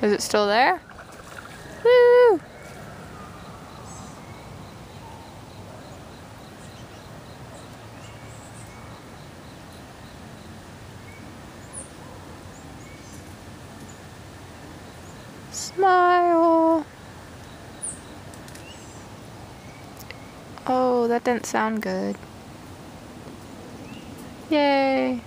Is it still there? Woo! Smile. Oh, that didn't sound good. Yay.